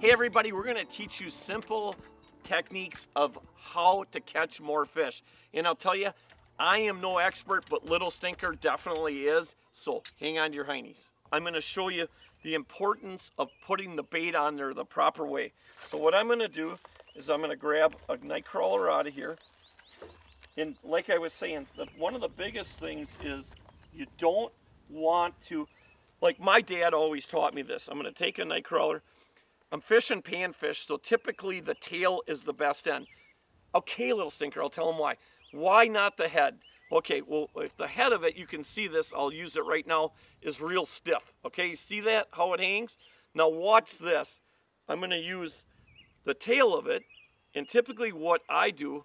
Hey everybody, we're gonna teach you simple techniques of how to catch more fish. And I'll tell you, I am no expert, but Little Stinker definitely is. So hang on to your heinies. I'm gonna show you the importance of putting the bait on there the proper way. So what I'm gonna do is I'm gonna grab a night crawler out of here. And like I was saying, the, one of the biggest things is you don't want to, like my dad always taught me this. I'm gonna take a night crawler, I'm fishing panfish, so typically the tail is the best end. Okay, little stinker, I'll tell him why. Why not the head? Okay, well, if the head of it, you can see this, I'll use it right now, is real stiff. Okay, you see that, how it hangs? Now watch this. I'm gonna use the tail of it, and typically what I do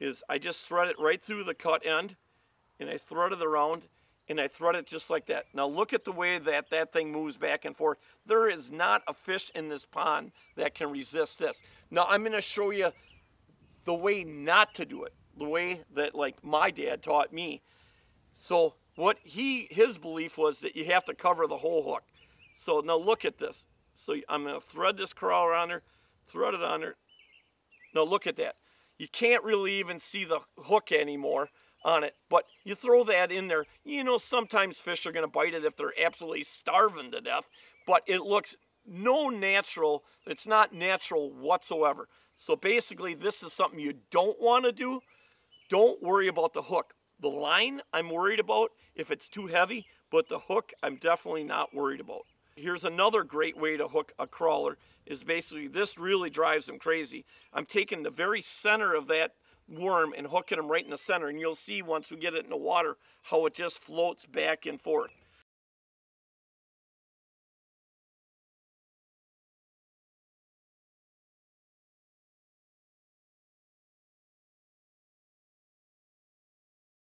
is I just thread it right through the cut end, and I thread it around, and I thread it just like that. Now look at the way that that thing moves back and forth. There is not a fish in this pond that can resist this. Now I'm gonna show you the way not to do it, the way that like my dad taught me. So what he, his belief was that you have to cover the whole hook. So now look at this. So I'm gonna thread this crawler on there, thread it on there. Now look at that. You can't really even see the hook anymore on it. But you throw that in there, you know, sometimes fish are going to bite it if they're absolutely starving to death, but it looks no natural. It's not natural whatsoever. So basically, this is something you don't want to do. Don't worry about the hook. The line I'm worried about if it's too heavy, but the hook I'm definitely not worried about. Here's another great way to hook a crawler is basically this really drives them crazy. I'm taking the very center of that worm and hooking them right in the center. And you'll see once we get it in the water how it just floats back and forth.